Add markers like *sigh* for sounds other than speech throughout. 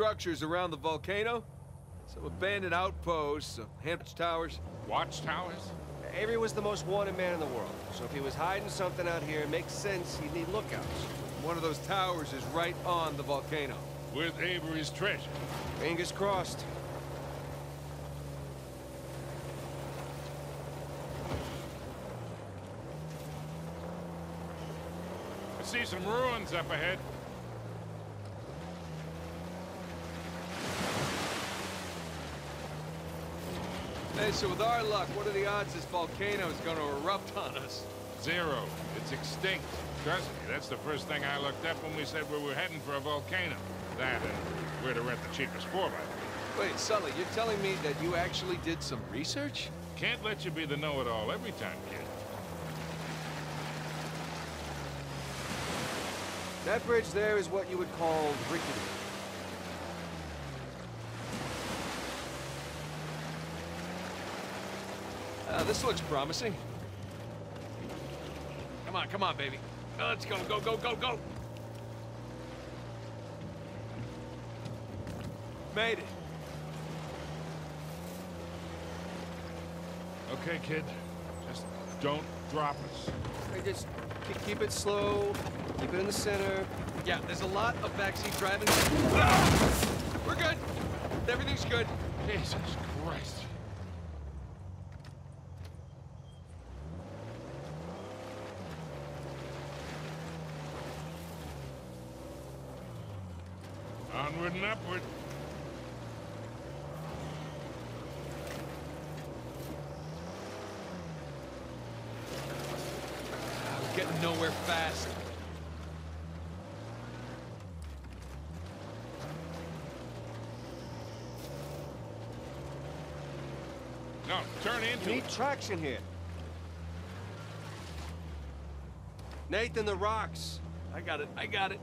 structures around the volcano. Some abandoned outposts, some uh, Hampton towers. Watchtowers? Avery was the most wanted man in the world, so if he was hiding something out here, it makes sense he'd need lookouts. One of those towers is right on the volcano. With Avery's treasure. Fingers crossed. I see some ruins up ahead. Hey, so with our luck, what are the odds this volcano is gonna erupt on us? Zero. It's extinct. Trust me, that's the first thing I looked up when we said we were heading for a volcano. That and where to rent the cheapest 4 by Wait, Sully, you're telling me that you actually did some research? Can't let you be the know-it-all every time, kid. That bridge there is what you would call rickety. This looks promising. Come on, come on, baby. Uh, Let's go, go, go, go, go! Made it. Okay, kid. Just don't drop us. Just keep, keep it slow, keep it in the center. Yeah, there's a lot of backseat driving. Ah! We're good. Everything's good. Jesus Christ. We're nowhere fast. No, turn You need it. traction here. Nathan, the rocks. I got it. I got it.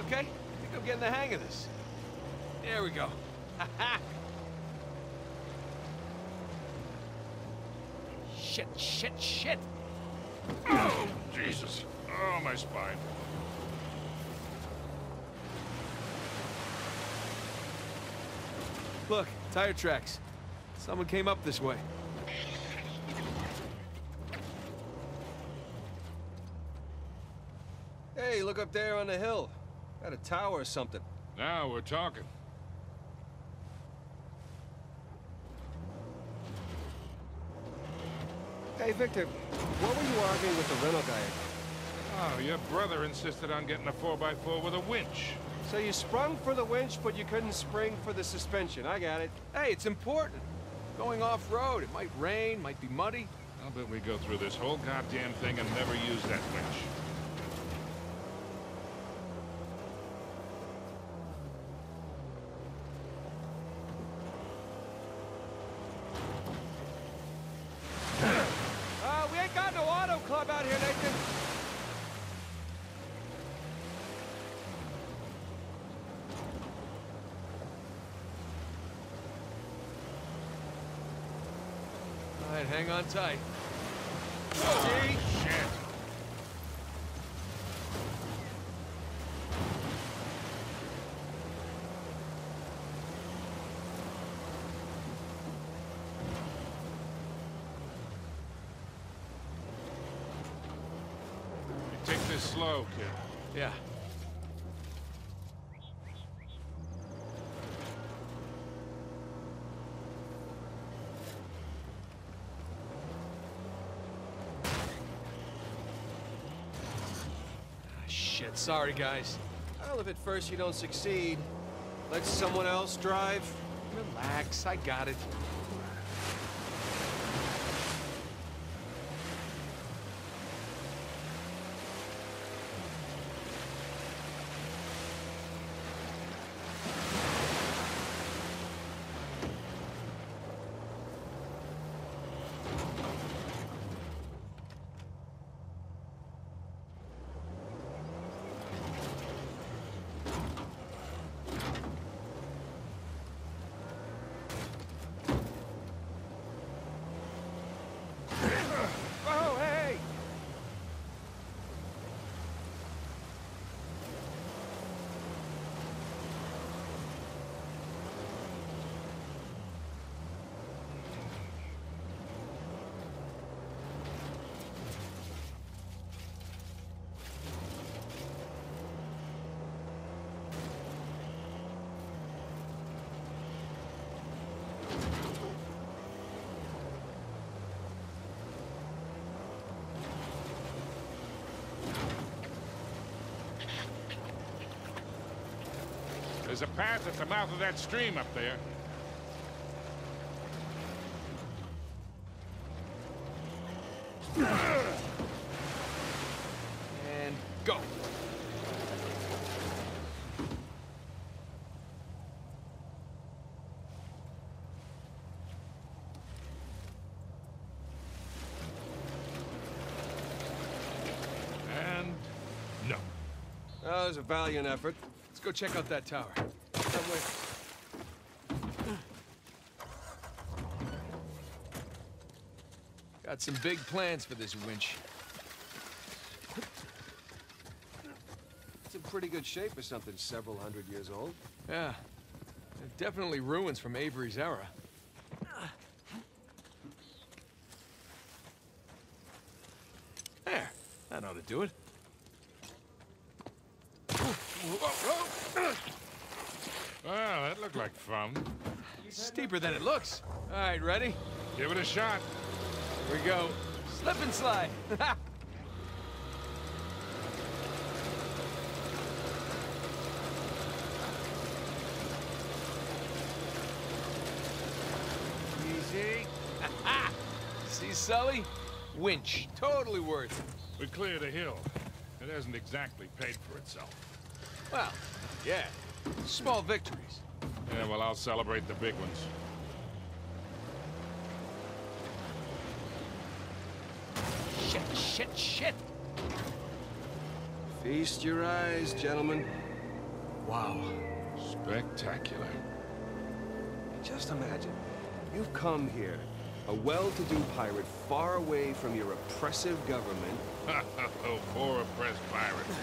Okay, I think I'm getting the hang of this. There we go. Ha *laughs* ha! Shit, shit, shit! Oh, Jesus. Oh, my spine. Look, tire tracks. Someone came up this way. Hey, look up there on the hill. Got a tower or something. Now we're talking. Hey, Victor, what were you arguing with the rental guy about? Oh, your brother insisted on getting a 4x4 with a winch. So you sprung for the winch, but you couldn't spring for the suspension. I got it. Hey, it's important. Going off-road, it might rain, might be muddy. I'll bet we go through this whole goddamn thing and never use that winch. Uh, we ain't got no auto club out here, Nathan. All right, hang on tight. Oh, shit. Take this slow, kid. Yeah. Sorry guys. Well, if at first you don't succeed, let someone else drive. Relax, I got it. There's a path at the mouth of that stream up there. And go. And no. That was a valiant effort. Let's go check out that tower. That way. Got some big plans for this winch. It's in pretty good shape for something several hundred years old. Yeah. Definitely ruins from Avery's era. There. That ought to do it. Well, that looked like fun. Steeper than it looks. All right, ready? Give it a shot. Here we go. Slip and slide. *laughs* Easy. *laughs* See, Sully? Winch. Totally worth it. We cleared a hill. It hasn't exactly paid for itself. Well, yeah. Small victories. Yeah, well, I'll celebrate the big ones. Shit, shit, shit. Feast your eyes, gentlemen. Wow. Spectacular. Just imagine. You've come here, a well-to-do pirate far away from your oppressive government. *laughs* oh, poor oppressed pirates.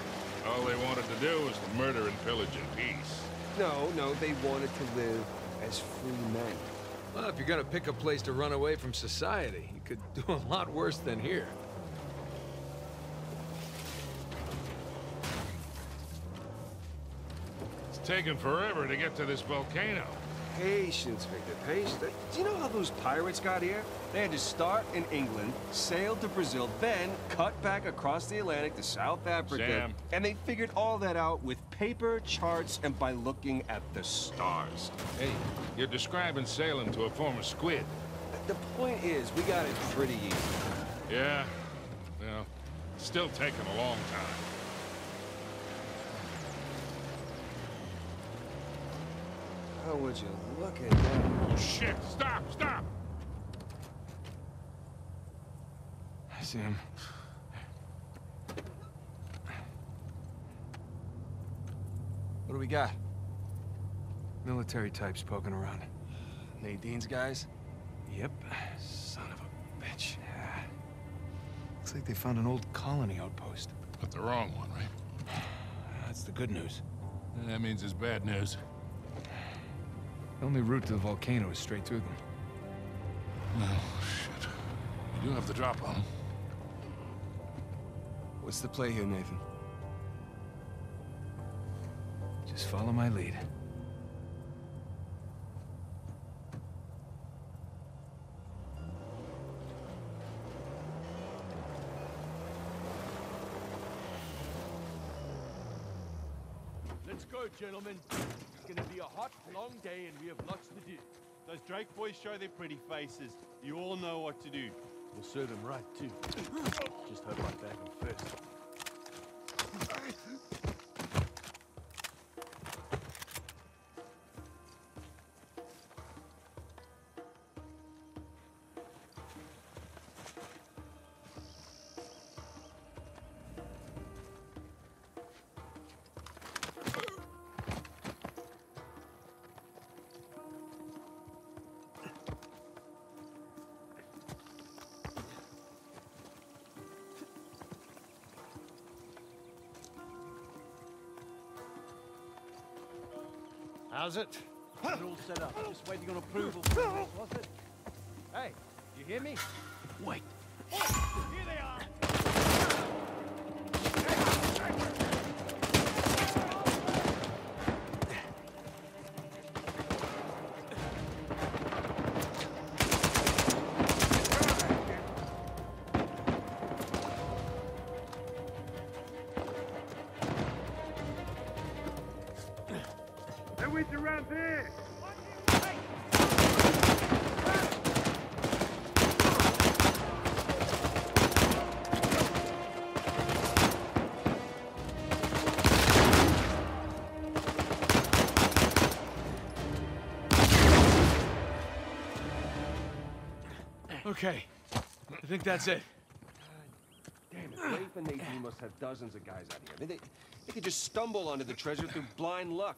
All they wanted to do was to murder and pillage in peace. No, no, they wanted to live as free men. Well, if you're gonna pick a place to run away from society, you could *laughs* do a lot worse than here. It's taken forever to get to this volcano. Patience, Victor, patience. Do you know how those pirates got here? They had to start in England, sail to Brazil, then cut back across the Atlantic to South Africa. Sam. And they figured all that out with paper, charts, and by looking at the stars. Hey, you're describing sailing to a former squid. The point is, we got it pretty easy. Yeah, well, still taking a long time. How would you look at that? Oh, shit! Stop! Stop! I see him. What do we got? Military types poking around. Nadine's guys? Yep. Son of a bitch. Yeah. Looks like they found an old colony outpost. But the wrong one, right? That's the good news. That means it's bad news. The only route to the volcano is straight through them. Oh, shit. You do have the drop on 'em. What's the play here, Nathan? Just follow my lead. Let's go, gentlemen. It's gonna be a hot, long day, and we have lots to do. Those Drake boys show their pretty faces. You all know what to do. We'll serve them right, too. Just hope I bag them first. How's it? Got it all set up. Just waiting on approval from this, was it? Hey, you hear me? Wait. Okay. I think that's it. Damn it, Rafe and Nadine must have dozens of guys out here. I mean, they, they could just stumble onto the treasure through blind luck.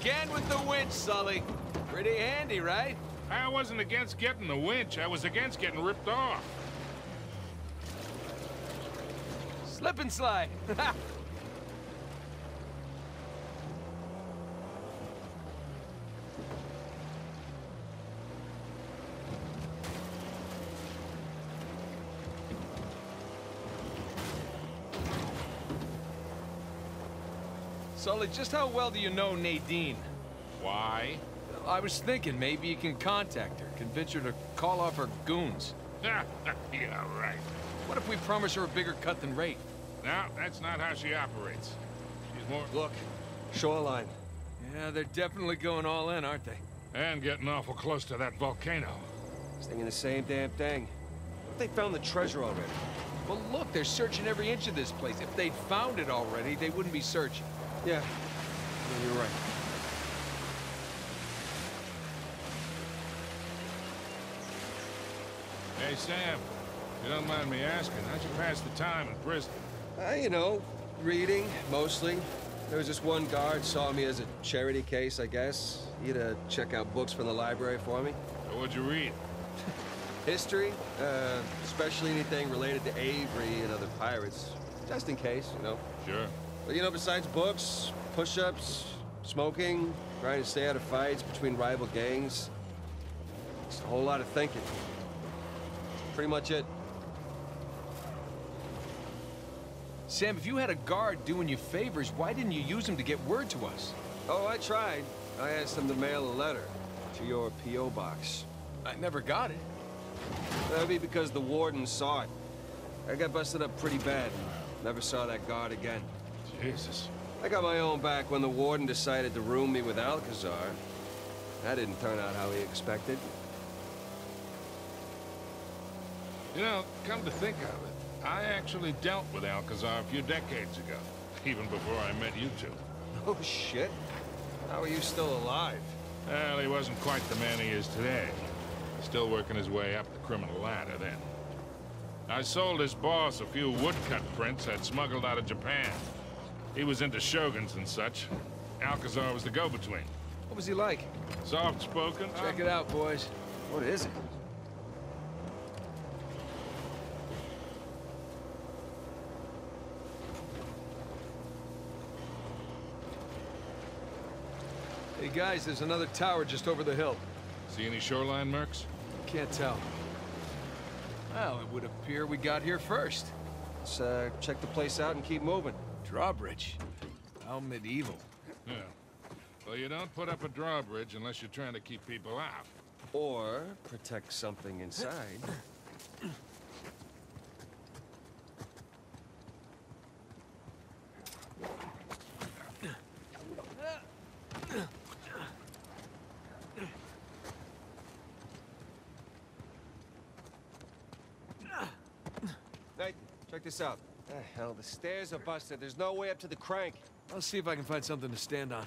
Again with the winch, Sully. Pretty handy, right? I wasn't against getting the winch. I was against getting ripped off. Slip and slide. *laughs* Sully, just how well do you know Nadine? Why? I was thinking maybe you can contact her, convince her to call off her goons. *laughs* yeah, right. What if we promise her a bigger cut than Rafe? No, that's not how she operates. She's more... Look, shoreline. Yeah, they're definitely going all in, aren't they? And getting awful close to that volcano. Thinking the same damn thing. What if they found the treasure already? Well, look, they're searching every inch of this place. If they'd found it already, they wouldn't be searching. Yeah, yeah, you're right. Hey, Sam. You don't mind me asking, how'd you pass the time in prison? Uh, you know, reading, mostly. There was this one guard saw me as a charity case, I guess. He had to check out books from the library for me. So what'd you read? *laughs* History, uh, especially anything related to Avery and other pirates. Just in case, you know. Sure. But you know, besides books, push-ups, smoking, trying to stay out of fights between rival gangs, it's a whole lot of thinking. Pretty much it. Sam, if you had a guard doing you favors, why didn't you use him to get word to us? Oh, I tried. I asked him to mail a letter to your P.O. box. I never got it. That'd be because the warden saw it. I got busted up pretty bad and never saw that guard again. Jesus. I got my own back when the warden decided to room me with Alcazar. That didn't turn out how he expected. You know, come to think of it, I actually dealt with Alcazar a few decades ago. *laughs* Even before I met you two. Oh, shit. How are you still alive? Well, he wasn't quite the man he is today. Still working his way up the criminal ladder then. I sold his boss a few woodcut prints I'd smuggled out of Japan. He was into shoguns and such. Alcazar was the go-between. What was he like? Soft-spoken. Check it out, boys. What is it? Hey, guys, there's another tower just over the hill. See any shoreline mercs? Can't tell. Well, it would appear we got here first. Let's uh, check the place out and keep moving. Drawbridge. How medieval. Yeah. Well, you don't put up a drawbridge unless you're trying to keep people out. Or protect something inside. Nathan, check this out. The hell, the stairs are busted. There's no way up to the crank. I'll see if I can find something to stand on.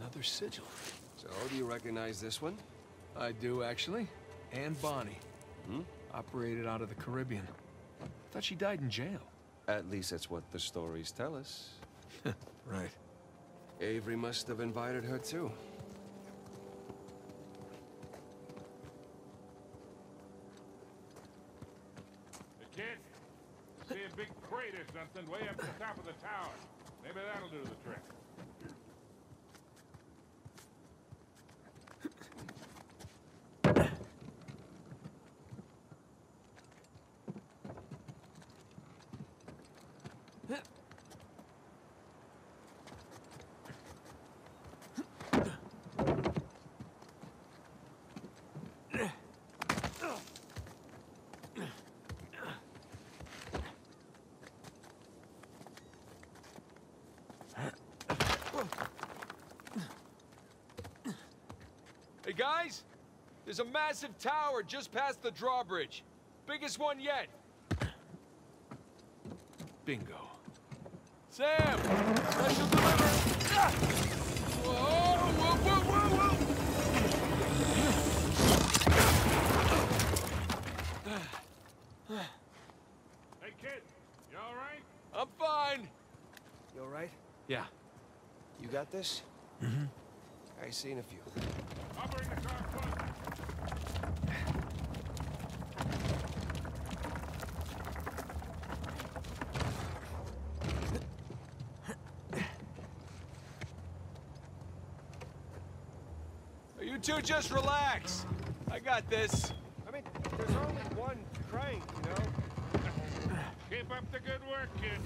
Another sigil. So, do you recognize this one? I do, actually. Anne Bonny. Hmm? Operated out of the Caribbean. Thought she died in jail. At least that's what the stories tell us. *laughs* Right. Avery must have invited her too. The kid? See a big crate or something way up the top of the tower. Maybe that'll do the trick. Hey, guys! There's a massive tower just past the drawbridge. Biggest one yet. Bingo. Sam! Special delivery! Ah! Whoa, whoa, whoa, whoa, whoa! Hey, kid, you all right? I'm fine. You alright? Yeah. You got this? Mm-hmm. I see in a few. I'll bring the car closer. You two just relax. I got this. I mean, there's only one crank, you know? Keep up the good work, kid.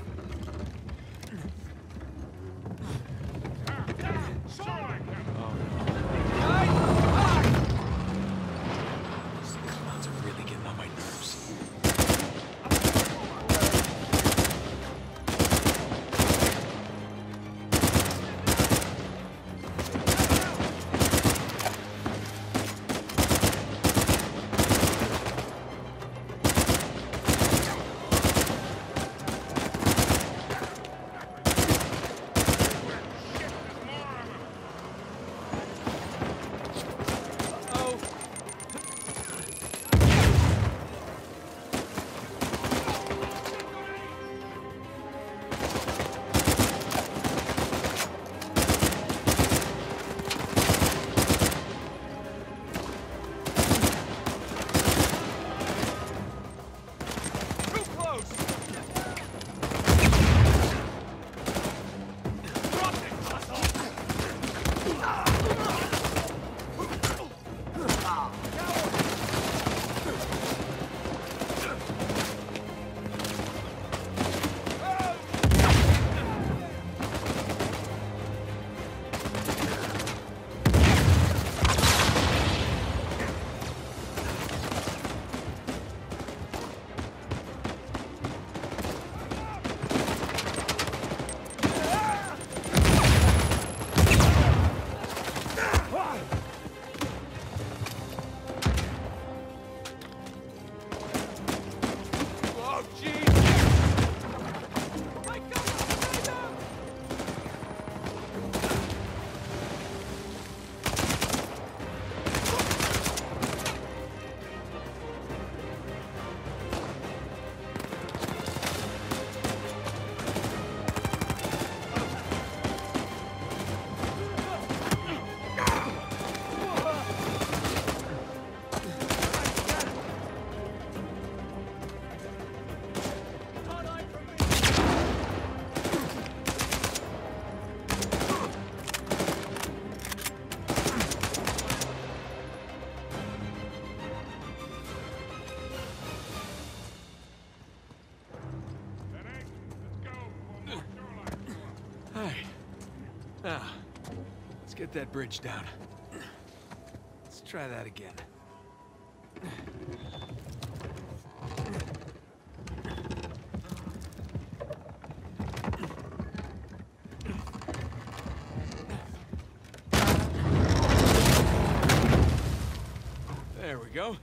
Ah, get that bridge down. Let's try that again. There we go.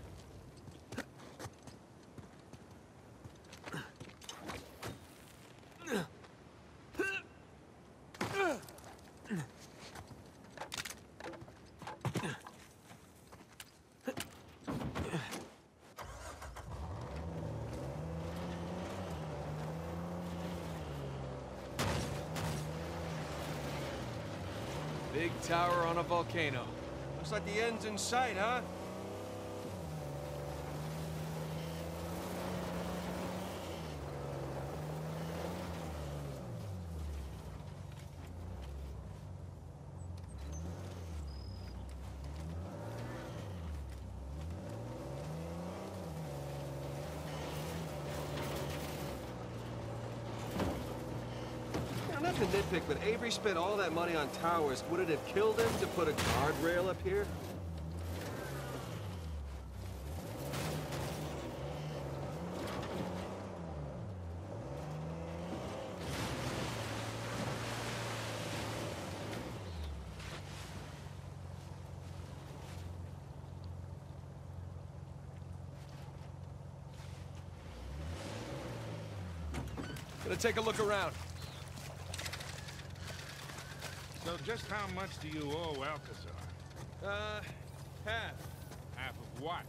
Big tower on a volcano. Looks like the end's in sight, huh? To nitpick, but Avery spent all that money on towers. Would it have killed him to put a guardrail up here? Gonna take a look around. So just how much do you owe Alcazar? Uh, half. Half of what?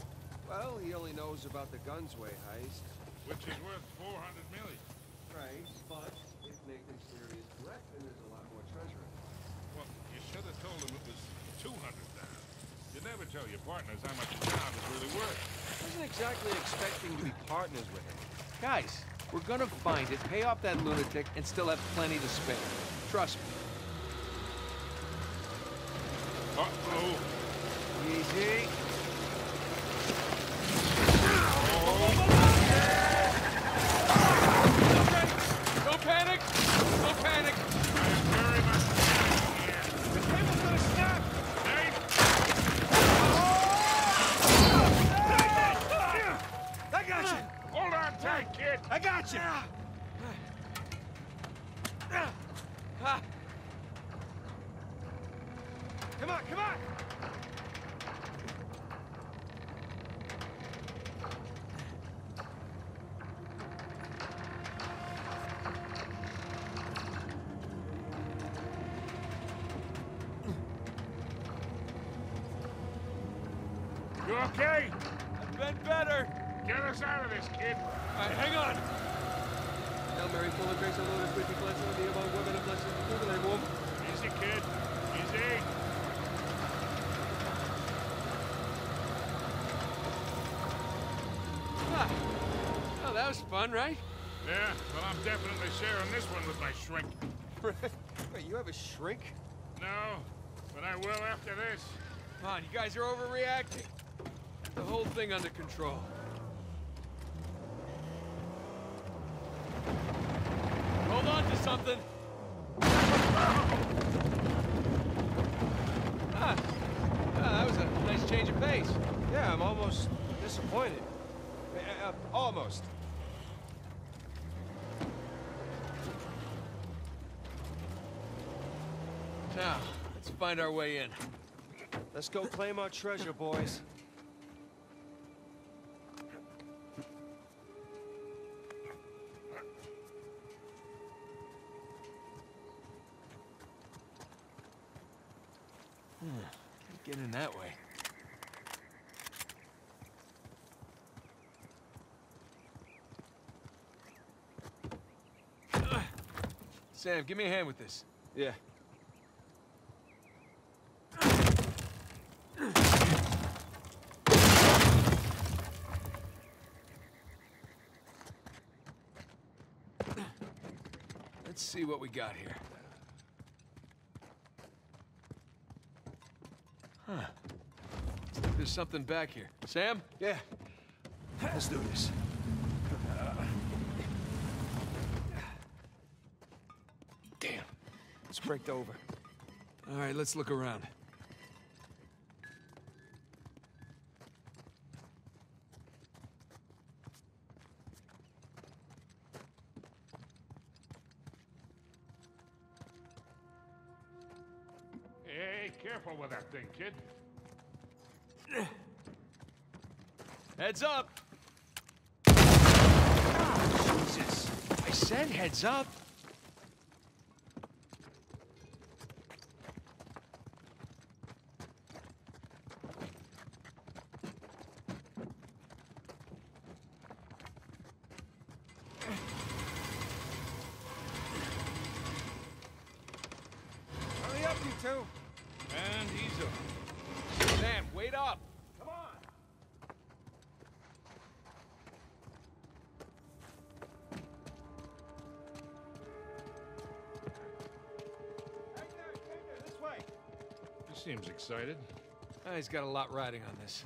Well, he only knows about the Gunsway heist. Which is worth 400 million. Right, but if Nathan's theory is correct, then there's a lot more treasure. Well, you should have told him it was 200,000. You never tell your partners how much a job is really worth. I wasn't exactly expecting to be partners with him. Guys, we're gonna find it, pay off that lunatic, and still have plenty to spare. Trust me. Uh-oh. Easy. Come on, come on! You okay? I've been better! Get us out of this, kid. All right, hang on! Hail Mary, full of grace, the Lord is with you, blessed are you among women, and blessed is the fruit of thy womb. Easy, kid. Easy. That was fun, right? Yeah, well, I'm definitely sharing this one with my shrink. *laughs* Wait, you have a shrink? No, but I will after this. Come on, you guys are overreacting. Get The whole thing under control. Hold on to something. Ah, ah, that was a nice change of pace. Yeah, I'm almost disappointed. Uh, uh, almost. Now, let's find our way in. Let's go claim our treasure, boys. Can't get in that way. Sam, give me a hand with this. Yeah. Let's see what we got here. Huh. There's something back here. Sam? Yeah. Let's do this. Damn. It's braked over. All right, let's look around. Careful with that thing, kid. Heads up! Ah, Jesus! I said heads up! Excited. Ah, he's got a lot riding on this.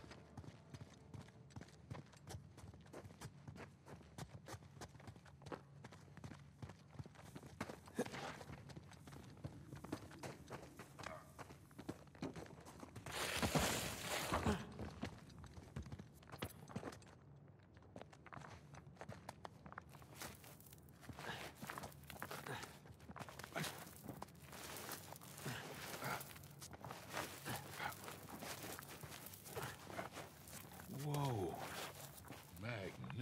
Whoa.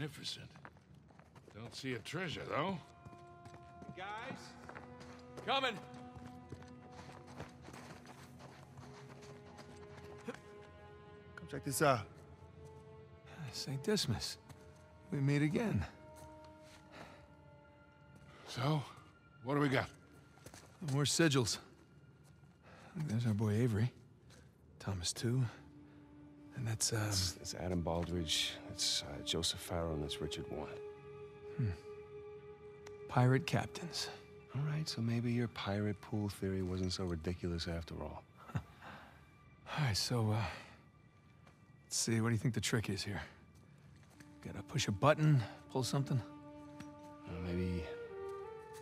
Magnificent. Don't see a treasure, though. Guys, Coming! Come check this out. St. Dismas. We meet again. So, what do we got? More sigils. There's our boy Avery. Thomas, too. That's, um... That's, that's Adam Baldridge. That's uh, Joseph Farrow, and that's Richard Want. pirate captains. All right, so maybe your pirate pool theory wasn't so ridiculous after all. *laughs* All right, so, uh... Let's see, what do you think the trick is here? Gotta push a button, pull something? Uh, maybe,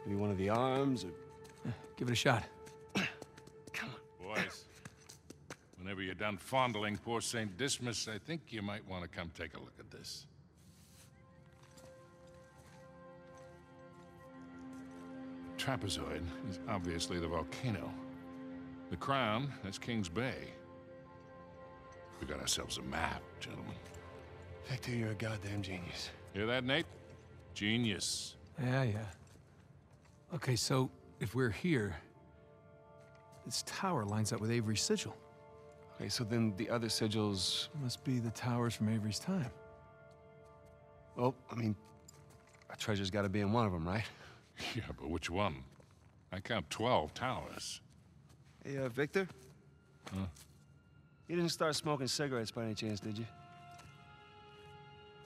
maybe one of the arms, or Yeah, give it a shot. Whenever you're done fondling poor St. Dismas, I think you might want to come take a look at this. Trapezoid is obviously the volcano. The crown, that's King's Bay. We got ourselves a map, gentlemen. Victor, you're a goddamn genius. Hear that, Nate? Genius. Yeah, yeah. Okay, so if we're here, this tower lines up with Avery's sigil. Okay, so then the other sigils. Must be the towers from Avery's time. Well, I mean, a treasure's got to be in one of them, right? *laughs* Yeah, but which one? I count 12 towers. Hey, uh, Victor. Huh? You didn't start smoking cigarettes by any chance, did you?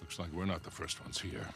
Looks like we're not the first ones here.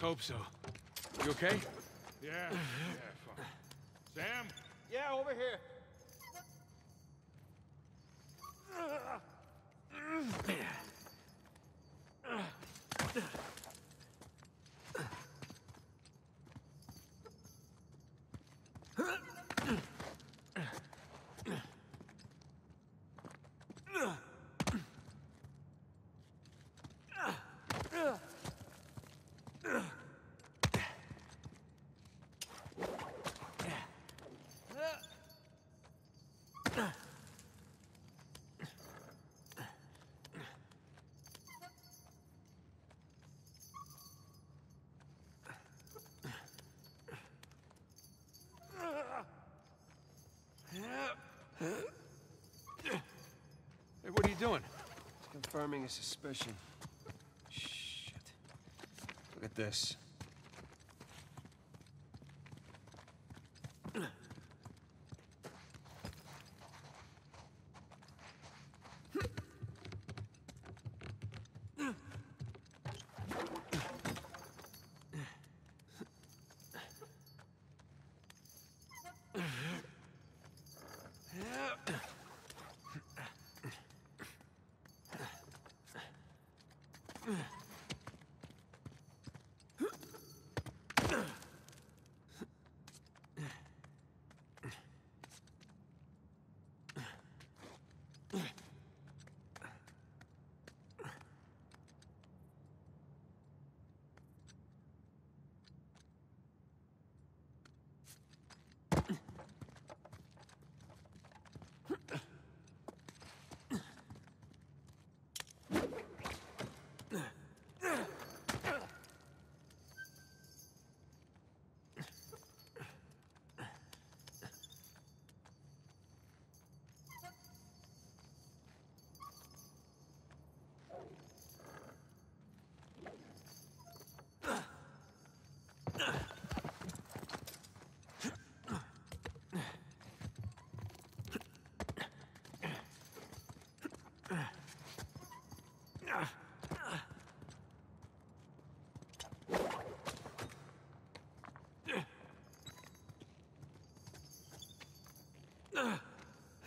Let's hope so. You okay? Yeah, yeah, fine. Sam? Yeah, over here. Hey, *clears throat* what are you doing? Confirming a suspicion. Shit. Look at this.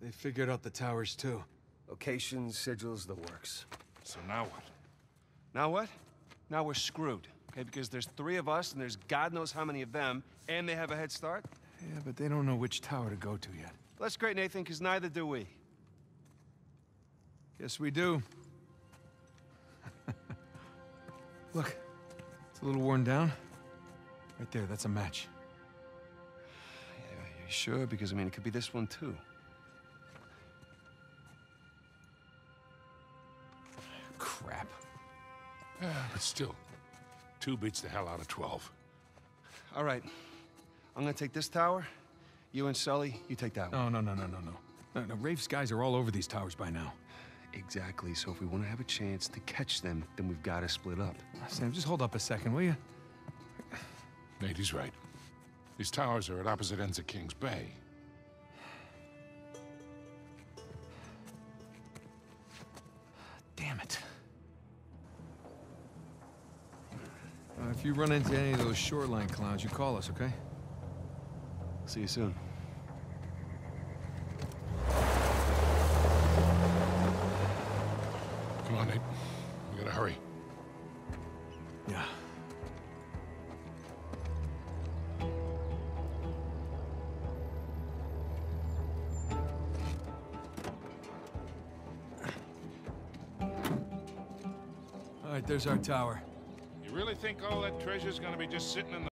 They figured out the towers too. Locations, sigils, the works. So now what? Now what? Now we're screwed, okay? Because there's three of us, and there's God knows how many of them, and they have a head start. Yeah, but they don't know which tower to go to yet. That's great, Nathan, because neither do we. Yes, we do. *laughs* Look, it's a little worn down. Right there, that's a match. Yeah, you sure? Because, I mean, it could be this one, too. But still, two beats the hell out of 12. All right. I'm gonna take this tower. You and Sully, you take that one. No, no, no, no, no, no. No, no, Rafe's guys are all over these towers by now. Exactly. So if we want to have a chance to catch them, then we've got to split up. Sam, just hold up a second, will you? Nate, he's right. These towers are at opposite ends of King's Bay. If you run into any of those shoreline clowns, you call us, okay? See you soon. Come on, Nate. We gotta hurry. Yeah. All right, there's our tower. Really think all that treasure's gonna be just sitting in the